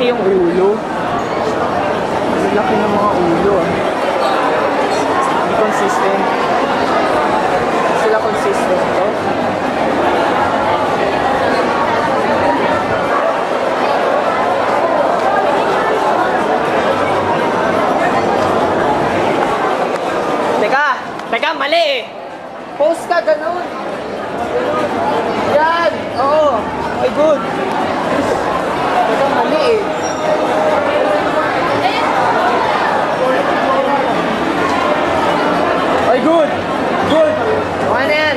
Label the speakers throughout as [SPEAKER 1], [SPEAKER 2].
[SPEAKER 1] Malalaki yung ulo. Malalaki ng mga ulo. ah. Hindi consistent. Sila consistent to. Teka, teka, mali eh. Post ka. Ganun. Yan, oo. Okay, good. Teka, mali eh. Ay, good. Good. Okay na yan.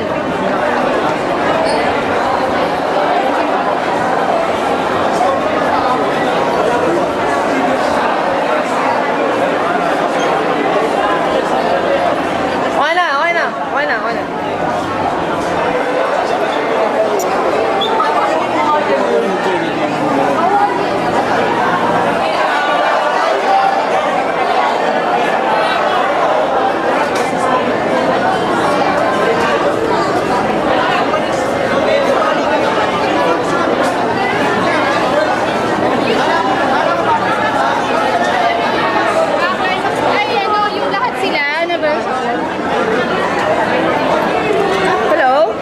[SPEAKER 1] Okay na, okay na. Okay na, okay na.
[SPEAKER 2] Ay, ano, yung lahat sila na version.
[SPEAKER 1] Hello?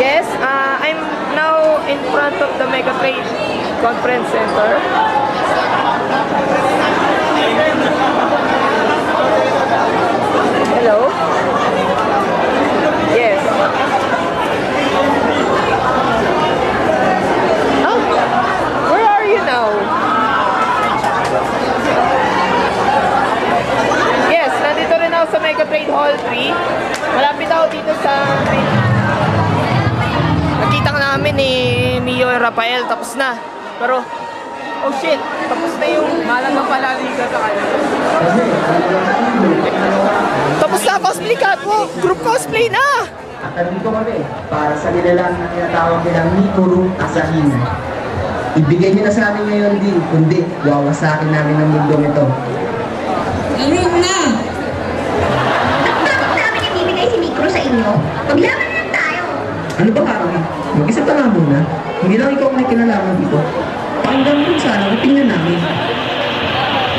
[SPEAKER 1] Yes, uh, I'm now in front of the Mega Trade Conference Center. Hello? Yes. Oh, where are you now? Yes, nandito rin ako sa Mega Trade Hall 3. Malapit ako dito sa Nakita namin ni Mio and Rafael, tapos na. Pero, oh shit, tapos na yung malaga pala liga sa kanila. Tapos na cosplay catwalk, group cosplay na!
[SPEAKER 3] At nandito kami para sa nilalang na tinatawag nilang Mikuru Asahin. Ibigay niyo na sa amin ngayon din, kundi wawasakin namin ang mundong ito.
[SPEAKER 4] Laro na!
[SPEAKER 5] Tapos namin ibibigay si Mikro sa inyo. Maglaban lang tayo.
[SPEAKER 3] Ano ba Harvey? Mag-isa ka lang muna. Hindi lang ikaw may kinalaman dito. Pakinggan mo rin sana kung tingnan namin.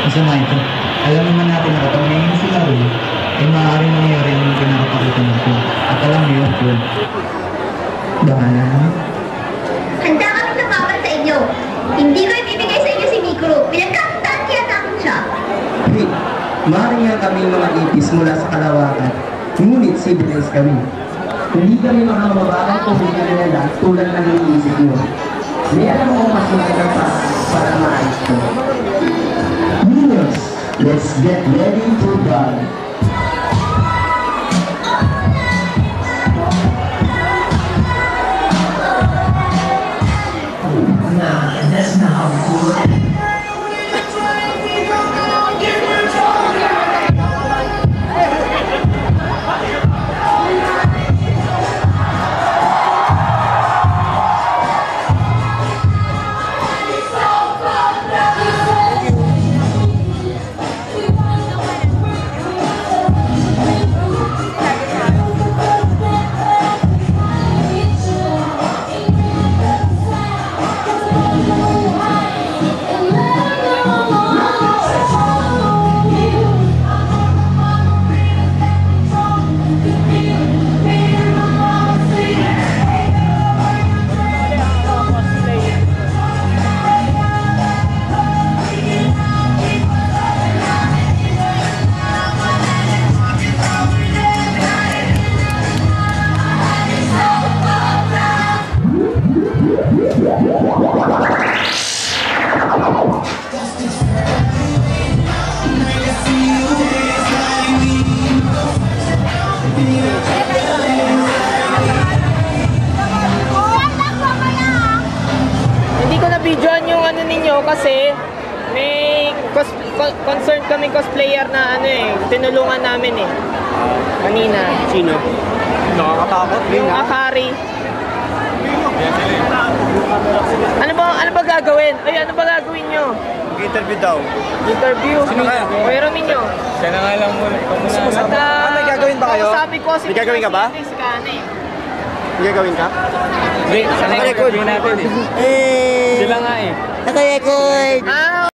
[SPEAKER 6] Masama ito. Alam naman natin na kapag ngayon sila rin, ay maaaring mangyari yung pinakapakita natin. At alam niyo yun, yun.
[SPEAKER 3] Bahala na.
[SPEAKER 5] Handa kami lumaban sa inyo. Hindi ko ibibigay sa inyo si Mikro. Pinagkakitaan kaya namin siya.
[SPEAKER 3] Hey, maaaring nga kami mga ipis mula sa kalawakan. Ngunit civilized kami. Hindi kami mga mababagang pumili nila tulad ng iniisip nyo. May alam ko mas magandang pa para maayos ko. Winners, let's get ready to die.
[SPEAKER 1] Ninyo kasi may cos co- concern kami cosplayer na ano eh, tinulungan namin eh. Kanina.
[SPEAKER 7] Sino? Nakakatakot.
[SPEAKER 1] Yung Akari. Ano ba ano ba gagawin? Ay, ano ba gagawin nyo?
[SPEAKER 7] Mag-interview daw.
[SPEAKER 1] Interview.
[SPEAKER 7] Sino kaya?
[SPEAKER 1] Kuya Raminyo.
[SPEAKER 7] Siya na nga lang muna. Ikaw muna.
[SPEAKER 1] At, ah,
[SPEAKER 7] Ah, may gagawin ba kayo?
[SPEAKER 1] Sabi ko si
[SPEAKER 7] May gagawin ka ba?
[SPEAKER 1] Si Kana eh.
[SPEAKER 7] May gagawin ka?
[SPEAKER 6] Hindi, sa
[SPEAKER 7] Record.
[SPEAKER 6] record natin eh.
[SPEAKER 7] Eh...
[SPEAKER 6] Sila nga eh.
[SPEAKER 7] Naka-record.
[SPEAKER 1] Ah,